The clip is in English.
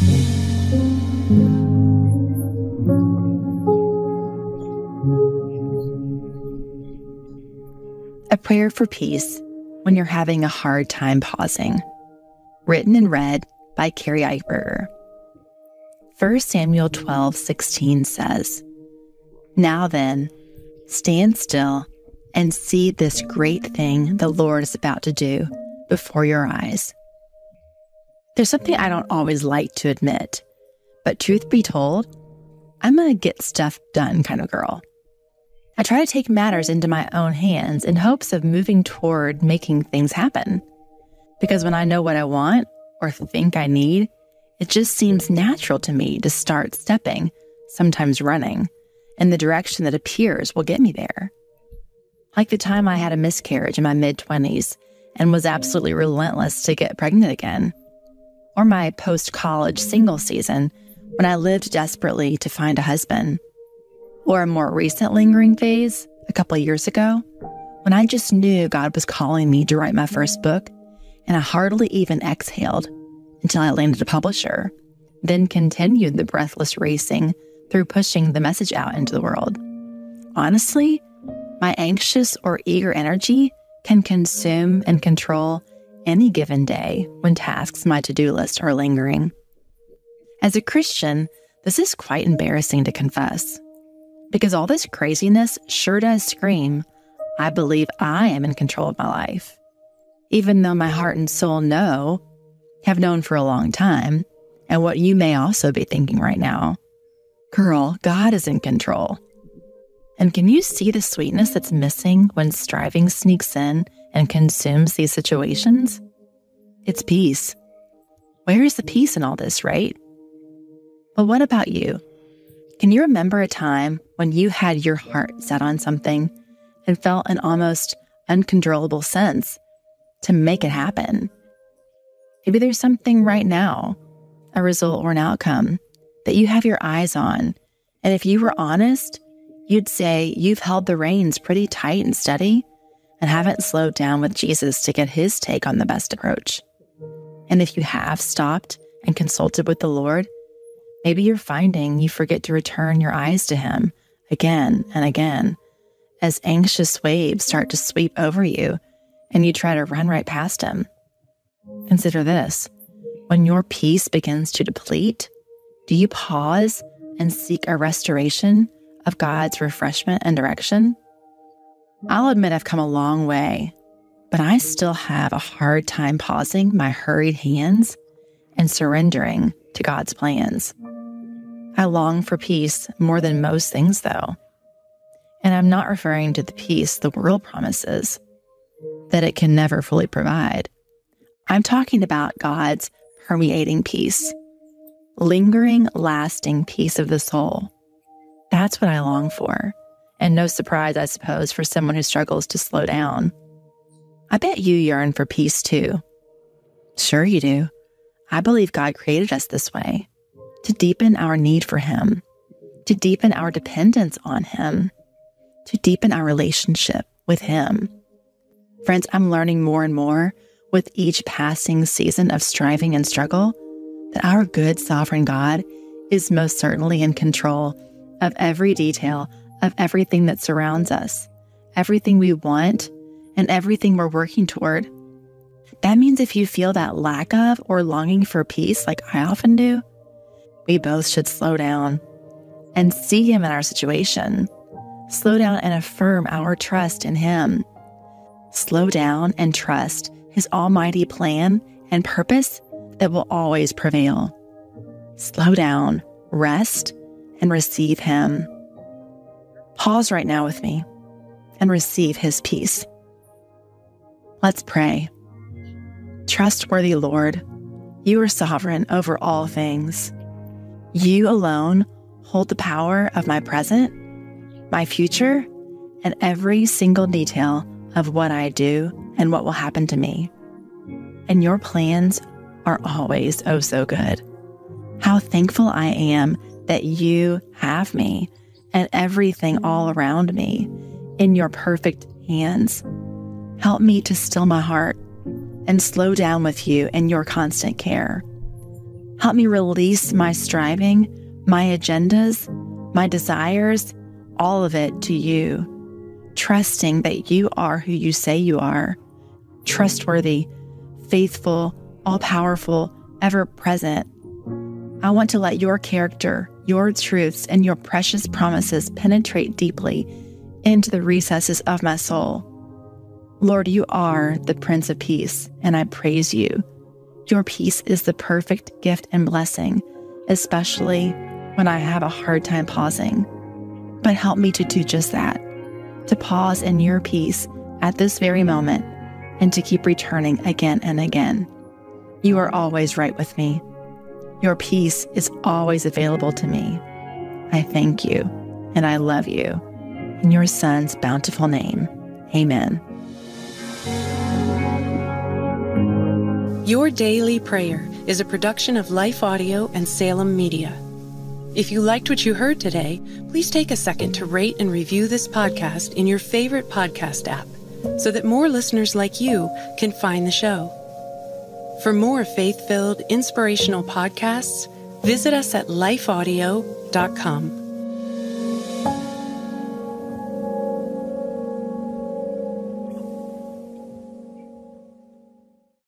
A prayer for peace when you're having a hard time pausing. Written and read by Carrie Eichberger. 1 Samuel 12 16 says, Now then, stand still and see this great thing the Lord is about to do before your eyes. There's something I don't always like to admit, but truth be told, I'm a get stuff done kind of girl. I try to take matters into my own hands in hopes of moving toward making things happen. Because when I know what I want or think I need, it just seems natural to me to start stepping, sometimes running, in the direction that appears will get me there. Like the time I had a miscarriage in my mid 20s and was absolutely relentless to get pregnant again. Or my post college single season when I lived desperately to find a husband or a more recent lingering phase, a couple years ago, when I just knew God was calling me to write my first book, and I hardly even exhaled until I landed a publisher, then continued the breathless racing through pushing the message out into the world. Honestly, my anxious or eager energy can consume and control any given day when tasks my to do list are lingering. As a Christian, this is quite embarrassing to confess. Because all this craziness sure does scream, I believe I am in control of my life. Even though my heart and soul know, have known for a long time, and what you may also be thinking right now girl, God is in control. And can you see the sweetness that's missing when striving sneaks in and consumes these situations? It's peace. Where is the peace in all this, right? But what about you? Can you remember a time when you had your heart set on something and felt an almost uncontrollable sense to make it happen? Maybe there's something right now, a result or an outcome that you have your eyes on. And if you were honest, you'd say you've held the reins pretty tight and steady and haven't slowed down with Jesus to get his take on the best approach. And if you have stopped and consulted with the Lord, Maybe you're finding you forget to return your eyes to Him again and again as anxious waves start to sweep over you and you try to run right past Him. Consider this when your peace begins to deplete, do you pause and seek a restoration of God's refreshment and direction? I'll admit I've come a long way, but I still have a hard time pausing my hurried hands and surrendering to God's plans. I long for peace more than most things, though. And I'm not referring to the peace the world promises, that it can never fully provide. I'm talking about God's permeating peace, lingering, lasting peace of the soul. That's what I long for. And no surprise, I suppose, for someone who struggles to slow down. I bet you yearn for peace too. Sure, you do. I believe God created us this way to deepen our need for Him, to deepen our dependence on Him, to deepen our relationship with Him. Friends, I'm learning more and more with each passing season of striving and struggle that our good sovereign God is most certainly in control of every detail of everything that surrounds us, everything we want, and everything we're working toward. That means if you feel that lack of or longing for peace, like I often do, we both should slow down and see Him in our situation. Slow down and affirm our trust in Him. Slow down and trust His almighty plan and purpose that will always prevail. Slow down, rest, and receive Him. Pause right now with me and receive His peace. Let's pray. Trustworthy Lord, you are sovereign over all things. You alone hold the power of my present, my future, and every single detail of what I do and what will happen to me. And your plans are always oh so good. How thankful I am that you have me and everything all mm-hmm. around me in your perfect hands. Help me to still my heart and slow down with you in your constant care. Help me release my striving, my agendas, my desires, all of it to you, trusting that you are who you say you are trustworthy, faithful, all powerful, ever present. I want to let your character, your truths, and your precious promises penetrate deeply into the recesses of my soul. Lord, you are the Prince of Peace, and I praise you. Your peace is the perfect gift and blessing, especially when I have a hard time pausing. But help me to do just that, to pause in your peace at this very moment and to keep returning again and again. You are always right with me. Your peace is always available to me. I thank you and I love you. In your Son's bountiful name, amen. Your Daily Prayer is a production of Life Audio and Salem Media. If you liked what you heard today, please take a second to rate and review this podcast in your favorite podcast app so that more listeners like you can find the show. For more faith filled, inspirational podcasts, visit us at lifeaudio.com.